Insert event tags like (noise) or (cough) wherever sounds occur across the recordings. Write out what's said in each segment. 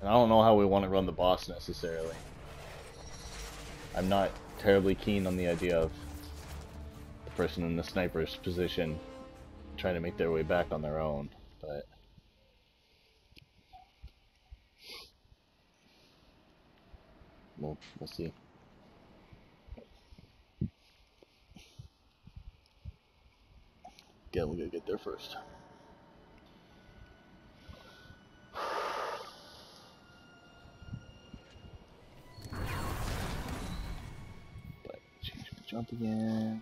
And I don't know how we want to run the boss necessarily. I'm not terribly keen on the idea of the person in the sniper's position trying to make their way back on their own, but we'll, we'll see. Again, we gotta get there first. Jump again.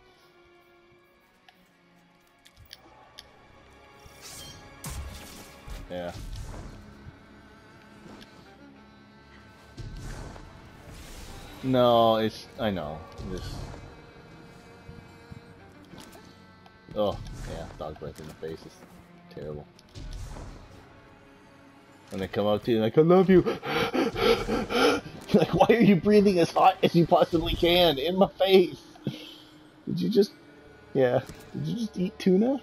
Yeah. No, it's I know. Just Oh, yeah, dog breath in the face is terrible. When they come up to you like, I love you. (laughs) like, why are you breathing as hot as you possibly can in my face? Did you just, yeah, did you just eat tuna?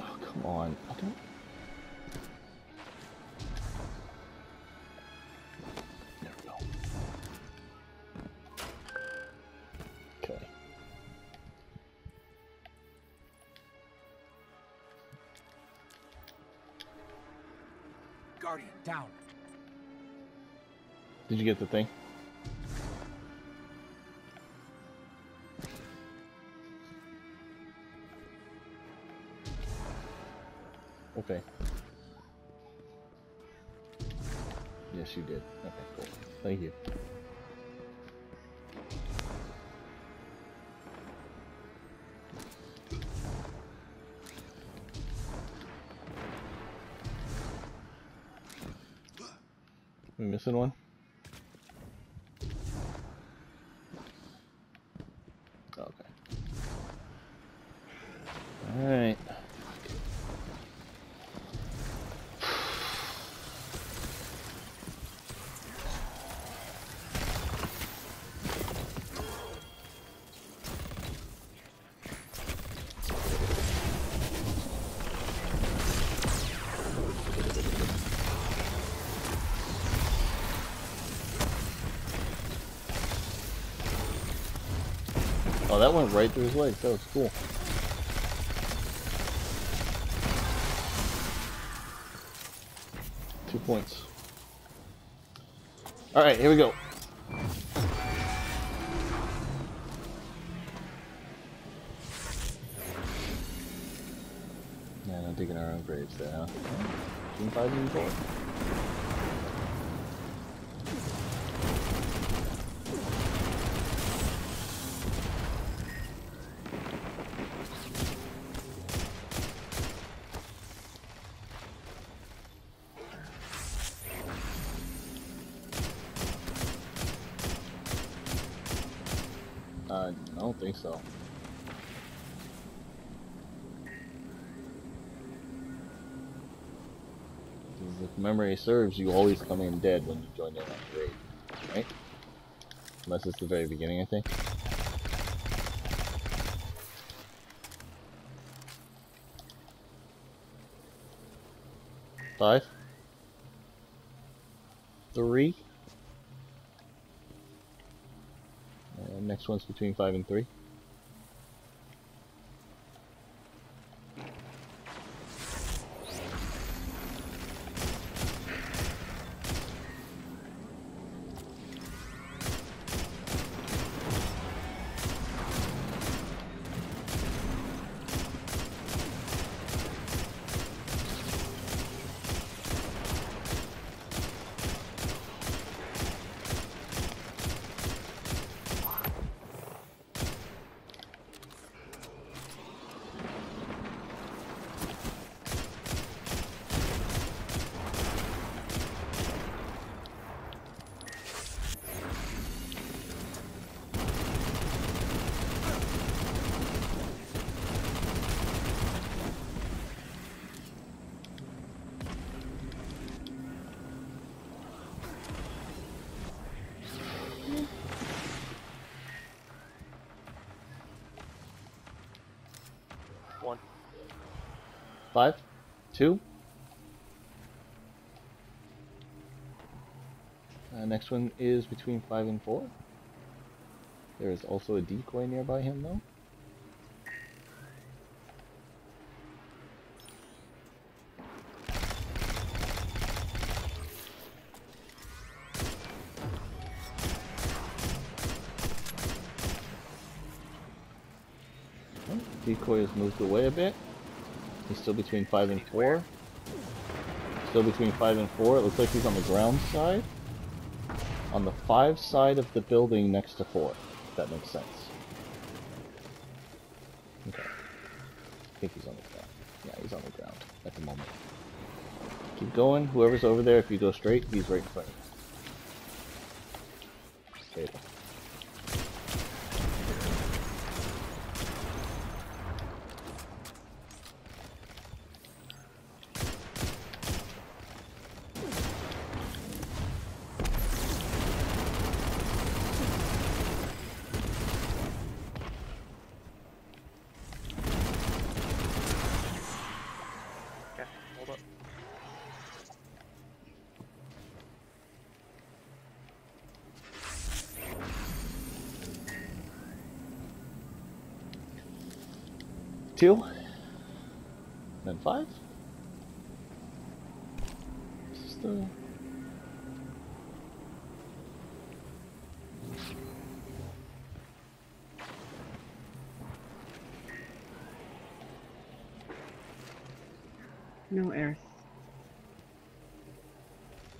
Oh, come on. I don't. There we go. Okay. Guardian, down. Did you get the thing? Thank. We missing one? Went right through his legs. That was cool. Two points. Alright, here we go. Yeah, not digging our own graves there, huh? Team 5 and 4. Uh, I don't think so. Because if memory serves, you always come in dead when you join in on the raid, right? Unless it's the very beginning, I think. Five? next one's between 5 and 3. two. Uh, next one is between five and four. There is also a decoy nearby him though. decoy has moved away a bit. He's still between 5 and 4. Still between 5 and 4. It looks like he's on the ground side. On the 5 side of the building next to 4. If that makes sense. Okay. I think he's on the ground. Yeah, he's on the ground at the moment. Keep going. Whoever's over there, if you go straight, he's right in front of you. Two. Then five. No earth.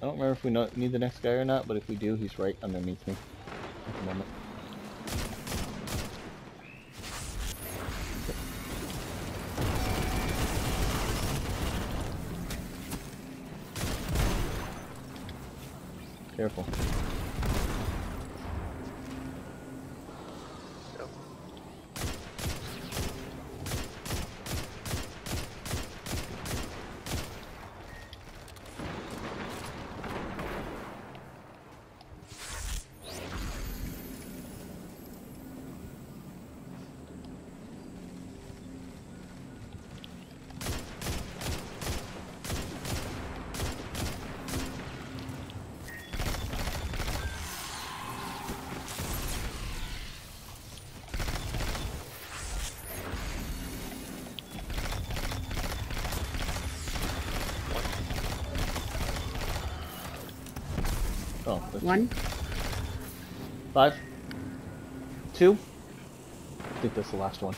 I don't remember if we know, need the next guy or not, but if we do, he's right underneath me at the moment. Careful. Yep. Oh, that's One. Five. Two. I think that's the last one.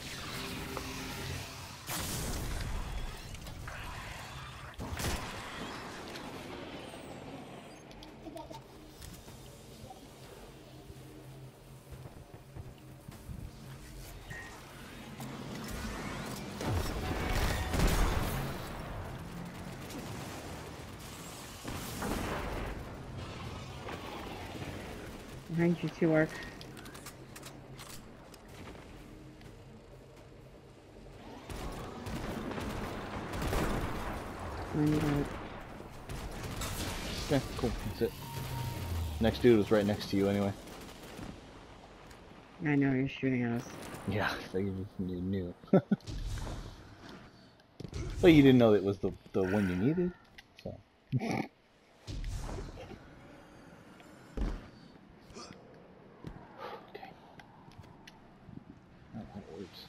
You two arc. Find it out. Okay, cool. That's it. Next dude was right next to you anyway. I know you're shooting at us. Yeah, I figured you knew. (laughs) but you didn't know it was the the one you needed, so. (laughs) okay. Oh, that works.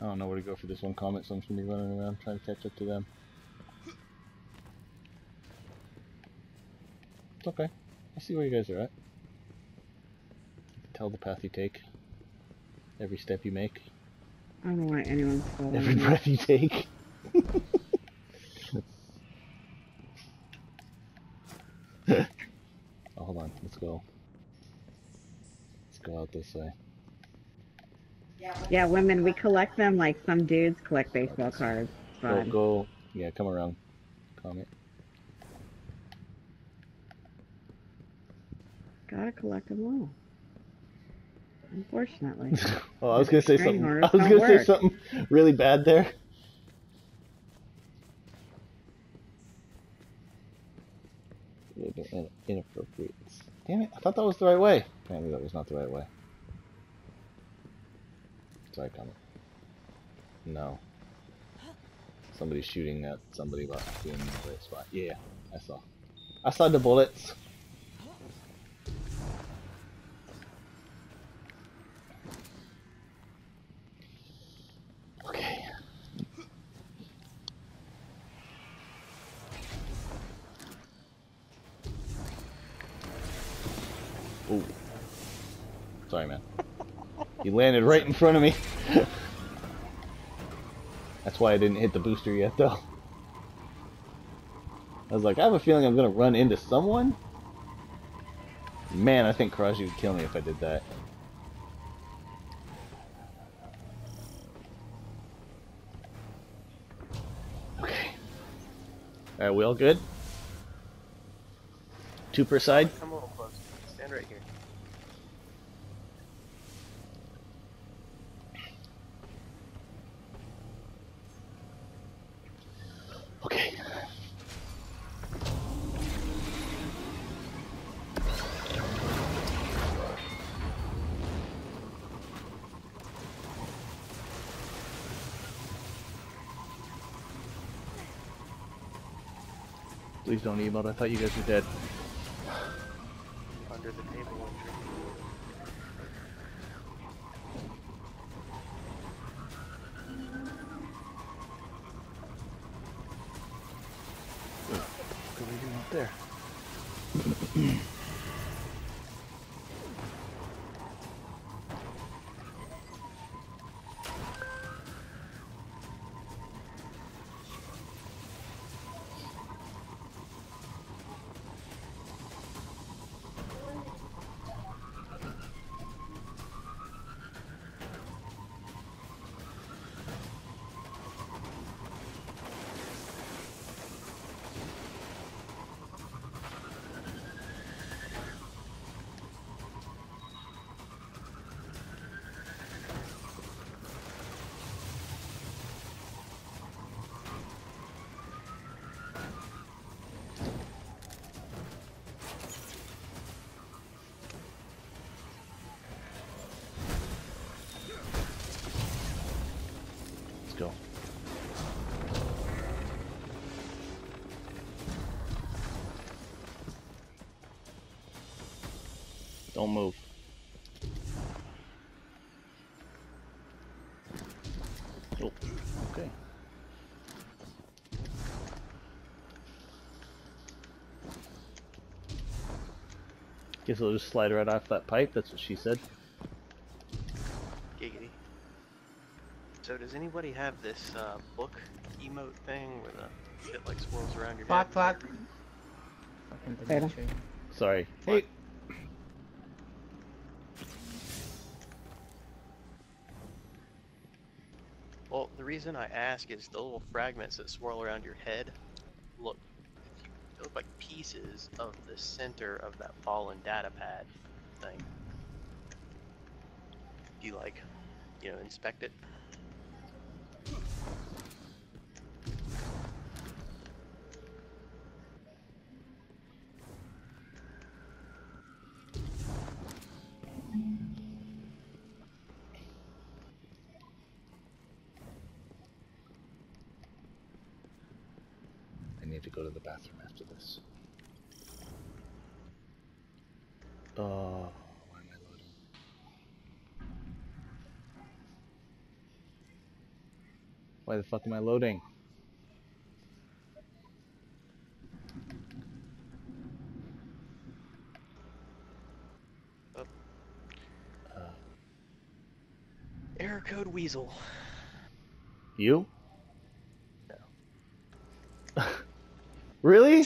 I don't know where to go for this one comment, so I'm just gonna be running around trying to catch up to them. It's okay. I see where you guys are at. Tell the path you take. Every step you make. I don't know why anyone's following Every me. breath you take. (laughs) oh, hold on. Let's go. Let's go out this way. Yeah, women, we collect them like some dudes collect baseball cards. Go, go. Yeah, come around. Comment. Gotta collect them all. Unfortunately. (laughs) oh, I was gonna say something. I was gonna say something really bad there. Would have been in- inappropriate. Damn it! I thought that was the right way. Apparently, that was not the right way. Sorry, comment. Um, no. Somebody's shooting at somebody being in the right spot. Yeah, I saw. I saw the bullets. Okay. Ooh. Sorry, man. You landed right in front of me. (laughs) That's why I didn't hit the booster yet, though. I was like, I have a feeling I'm gonna run into someone. Man, I think Karaji would kill me if I did that. Okay. Alright, we all good? Two per side? Please don't emote. I thought you guys were dead. Under the table entry. What are we doing up there? Don't move. Oh, okay. Guess I'll just slide right off that pipe. That's what she said. Giggity. So does anybody have this uh, book emote thing where the shit like swirls around your Fuck, head? fuck. Fucking Fatal. Dimitri. Sorry. What? Hey. Well, the reason I ask is the little fragments that swirl around your head look look like pieces of the center of that fallen data pad thing. Do you like, you know, inspect it? Need to go to the bathroom after this. Uh, why am I loading? Why the fuck am I loading? Error code weasel. You? Really?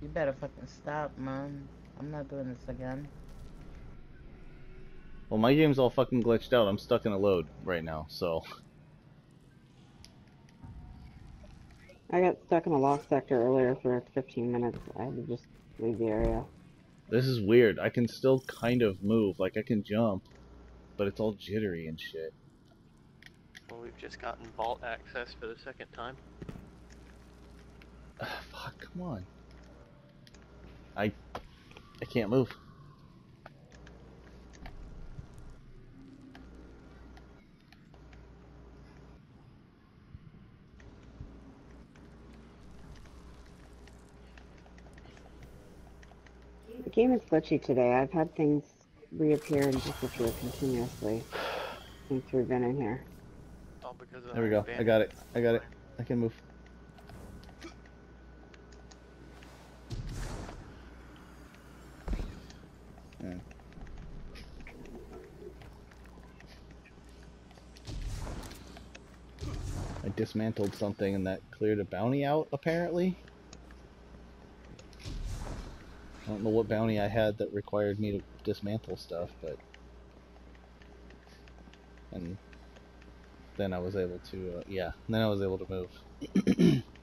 You better fucking stop, man. I'm not doing this again. Well, my game's all fucking glitched out. I'm stuck in a load right now, so. I got stuck in a lost sector earlier for 15 minutes. I had to just leave the area. This is weird. I can still kind of move. Like, I can jump, but it's all jittery and shit. Well, we've just gotten vault access for the second time. Ah, (sighs) fuck, come on. I... I can't move. The game is glitchy today. I've had things reappear and disappear continuously since we've been in here. Because There we go. I got it. I got it. I can move. Yeah. I dismantled something and that cleared a bounty out, apparently. I don't know what bounty I had that required me to dismantle stuff, but... And then I was able to, uh, yeah, then I was able to move. (clears throat)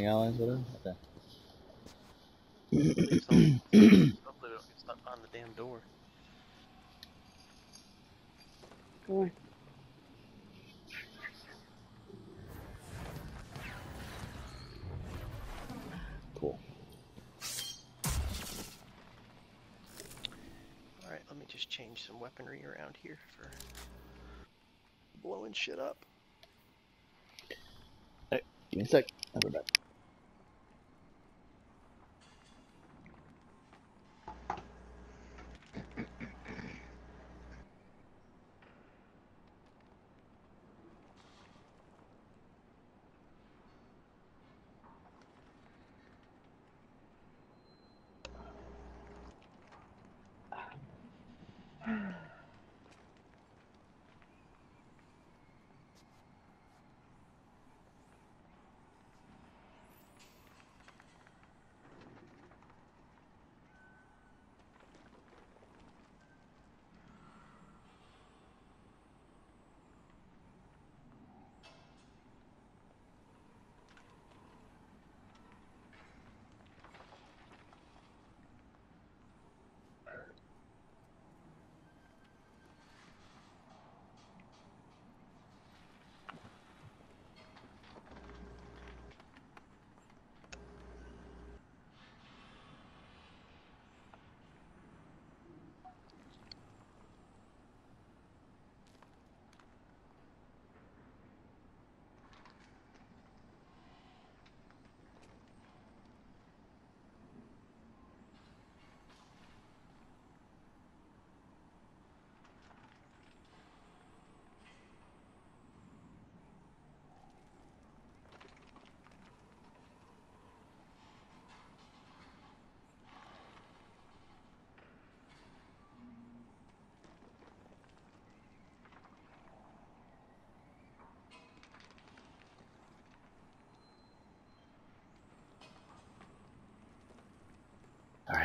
Joining Allies, whatever? Okay. Hopefully we don't get stuck on the damn door. Go on. Cool. Alright, let me just change some weaponry around here for blowing shit up. Hey, Give me a sec. I'll be back.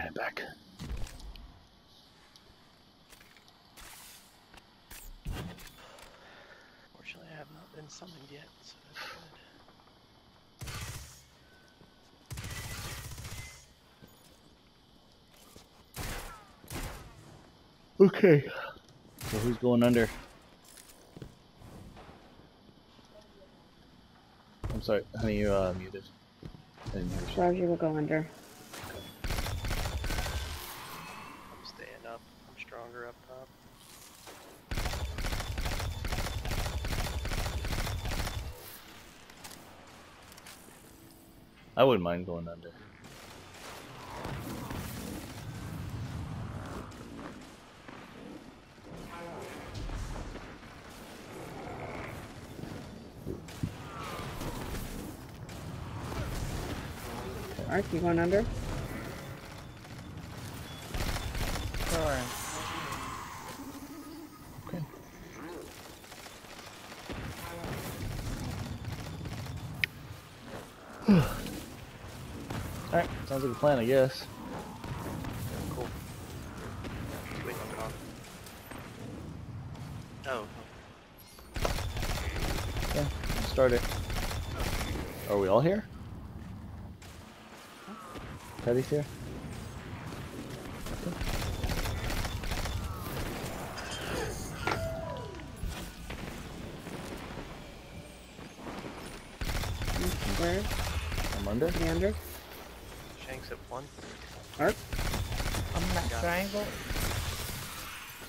Alright, back. Fortunately, I have not been summoned yet, so that's good. Okay. So who's going under? I'm sorry, honey, you uh, muted. I didn't hear shit. Roger will go under. I wouldn't mind going under. Mark, you going under? Sure. Okay sounds like a plan, I guess. Cool. Just waiting on oh, it on. Oh, Yeah, start it. Are we all here? Teddy's here? Triangle.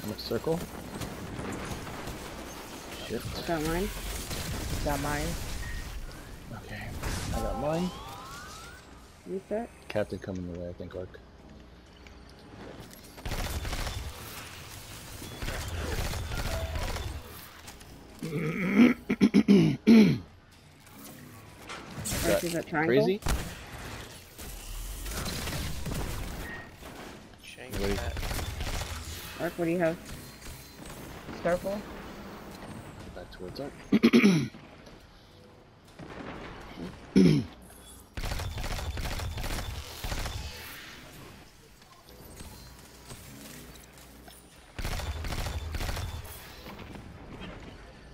I'm at circle. Shit. Got mine? Got mine. Okay. I got mine. Reset? Captain coming the way, I think, Ark. Ark is at triangle? Crazy? Shanks Wait. at Ark, what do you have? Circle. Back towards Ark.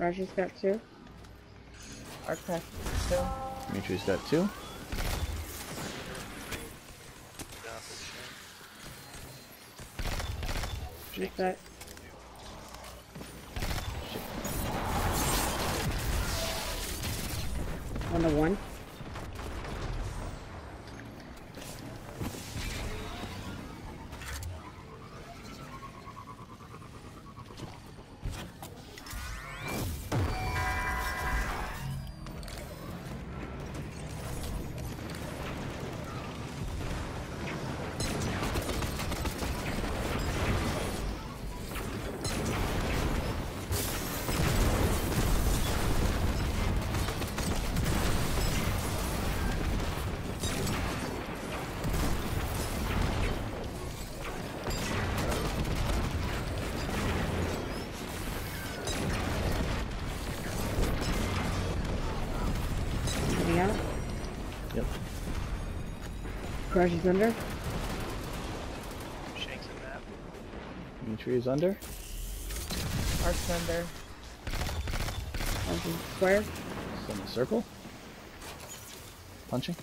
Raji's got two. Architect. Two. Dimitri's got two. down for Shanks Reset. One to one. Raji's under. Shanks at map. Dimitri is under. Arch under. Raji's square. Semi circle. Punching.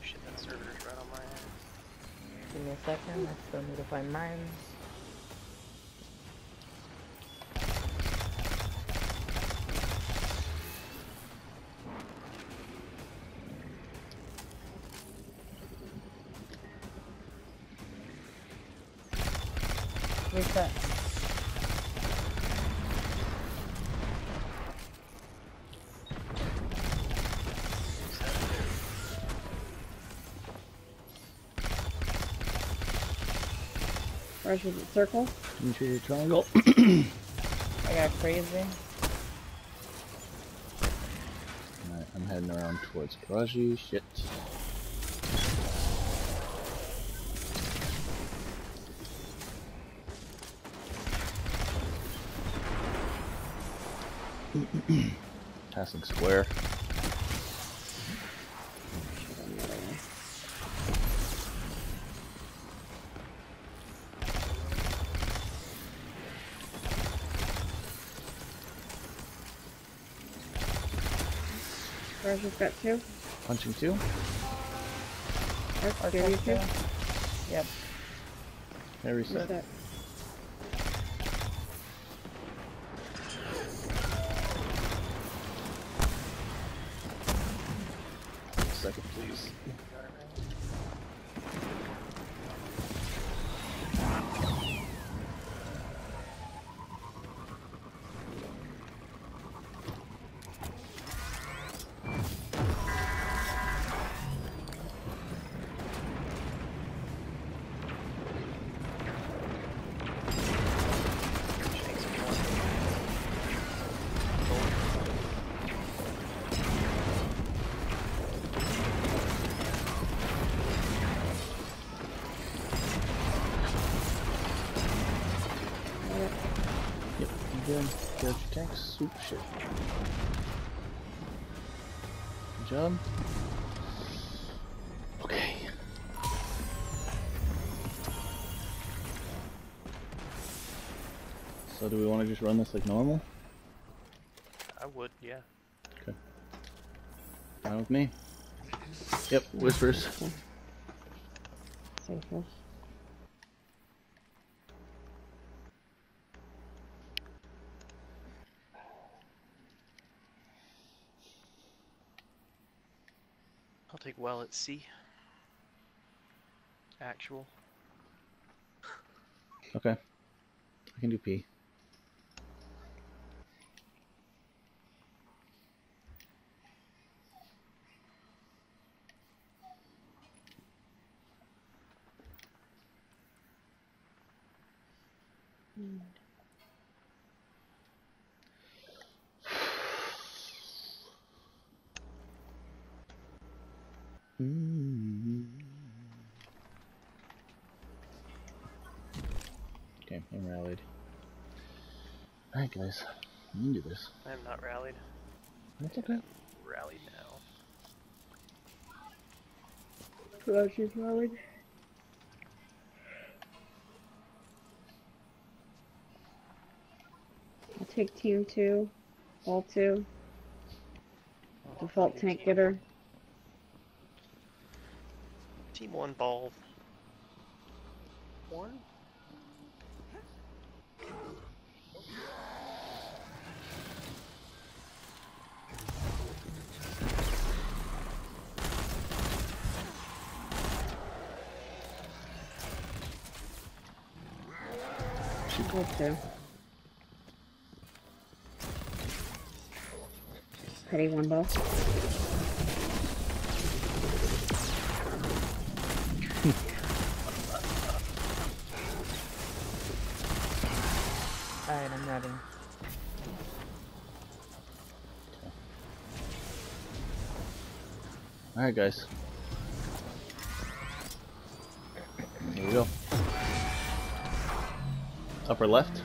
Shit, that server's right on my ass. Give me a second. I still need to find mine. Reset. Raji's at circle. Dimitri to triangle. I got crazy. Alright, I'm heading around towards Karaji. Shit. Passing square. Raji's got two. Punching two. Ark, Arch give you has two. two. Yep. Okay, reset. Reset. Second, please. Soup shit. Good job. Okay. So do we want to just run this like normal? I would, yeah. Okay. Fine with me. Yep, whispers. Safer. Take well at sea. Actual. Okay. I can do P. Okay, I'm rallied. Alright, guys. We can do this. I am not rallied. That's okay. Rallied now. Roger's rallied. I'll take team two, all two. Default tank getter. Team one ball. One? All two. Petty one ball. (laughs) Alright, I'm ready. Alright, guys. Upper left.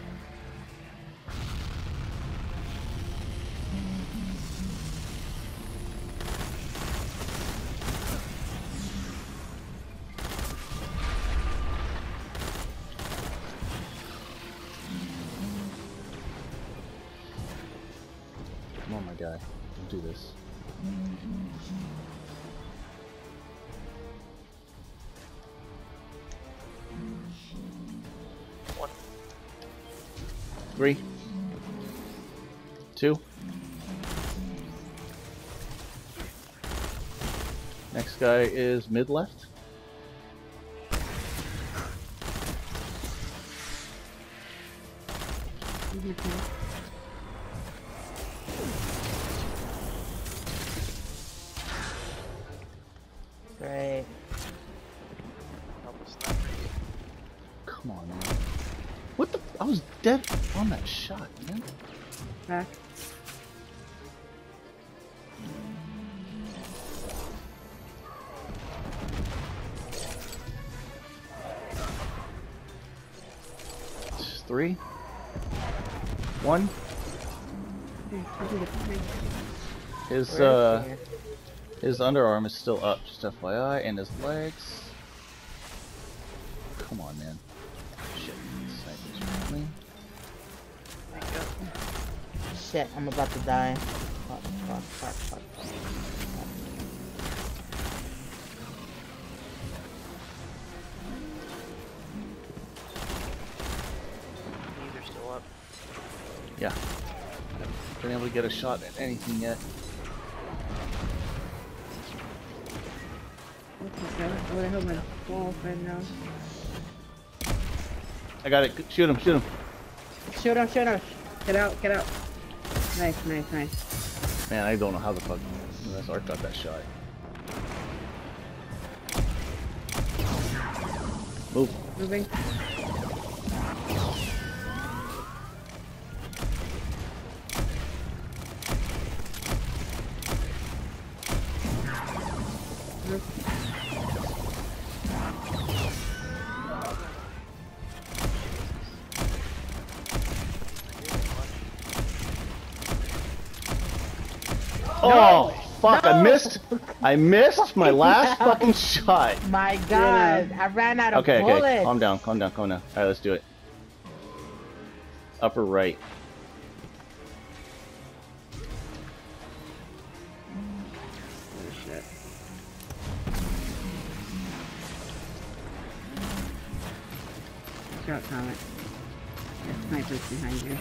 Three. Two. Next guy is mid left. Back. Three. One. Okay, I'll do the tank. His uh, his underarm is still up, just FYI, and his legs. Come on, man. Shit, I'm about to die. Fuck, fuck, fuck, fuck. Knees are still up. Yeah. Haven't been able to get a shot at anything yet. That's okay. I would have my wall right now. I got it. Shoot him, shoot him. Shoot him, shoot him. Get out, get out. Nice, nice, nice. Man, I don't know how the fuck this Art got that shot. Move. Moving. Fuck! I missed. I missed (laughs) my last fucking shot. My God, I ran out of Okay, bullets. okay. okay, Calm down, calm down, calm down. All right, let's do it. Upper right. Oh shit. Watch out, Comet. There's snipers behind you.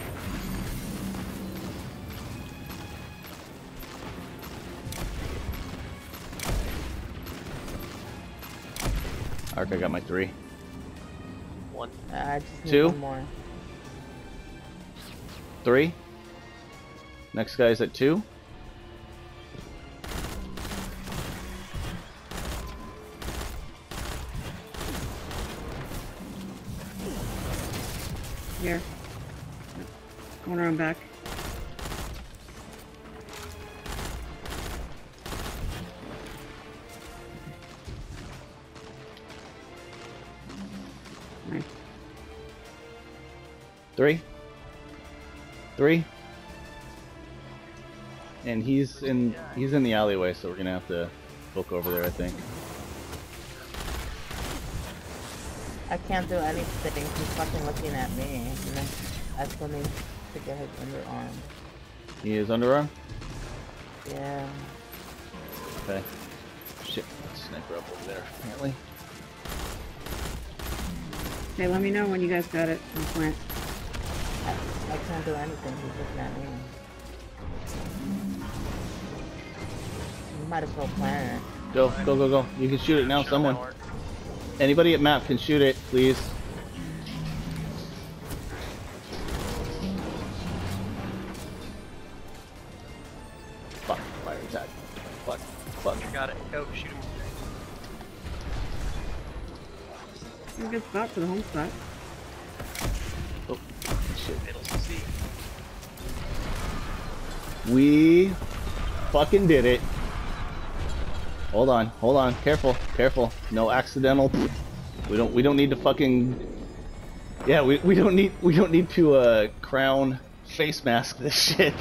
Arc, I got my three. One. I just need Two? one more. Three. Next guy's at two. Here. Going around back. Three. Three. And he's in he's in the alleyway, so we're gonna have to book over there, I think. I can't do anything. He's fucking looking at me. And then I still need to get his underarm. He is underarm? Yeah. Okay. Shit, sniper up over there, apparently. Okay, let me know when you guys got it. I'll plant. I, I can't do anything. He's looking at me. You might as well plan it. Go, go, go, go. You can shoot it now, someone. Anybody at map can shoot it, please. Fuck, fire attack. Fuck, fuck. You got it. Go shoot him. A good spot for the home spot. We fucking did it. Hold on, hold on. Careful, careful. No accidental. We don't we don't need to fucking Yeah, we, we don't need we don't need to uh crown face mask this shit.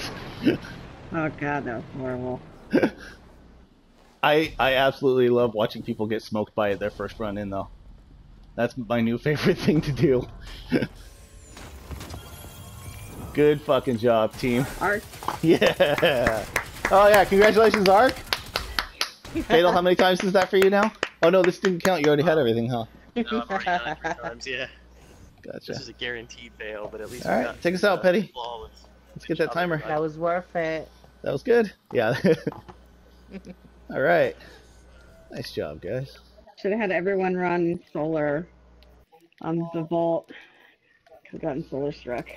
(laughs) Oh god, that was horrible. (laughs) I I absolutely love watching people get smoked by their first run in though. That's my new favorite (laughs) thing to do. Good fucking job, team. (laughs) Ark. Yeah. Oh yeah, congratulations, Ark. Fatal, how many times is that for you now? Oh no, this didn't count. You already had everything, huh? No, I've already done it three times. Yeah. Gotcha. This is a guaranteed fail, but at least All we right, got, take us out, Petty. Flawless. Let's get that timer. That was worth it. That was good. Yeah. (laughs) All right. Nice job, guys. should have had everyone run solar on the vault. Could have gotten solar struck.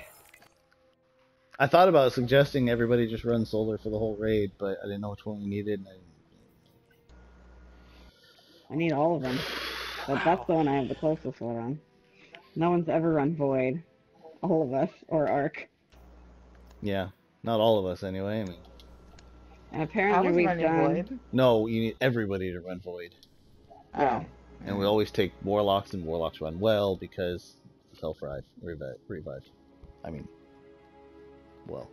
I thought about suggesting everybody just run solar for the whole raid, but I didn't know which one we needed. And I... I need all of them. But that's the one I have the closest one on. No one's ever run void. All of us, or arc. Yeah, not all of us anyway. I mean, And apparently was we've done. void. no, you need everybody to run void, oh. Yeah. and we always take warlocks, and warlocks run well because self revive, revive, revive. I mean, well.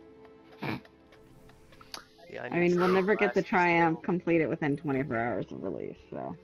Yeah, I mean, we'll never get the last- triumph completed within 24 hours of release, so.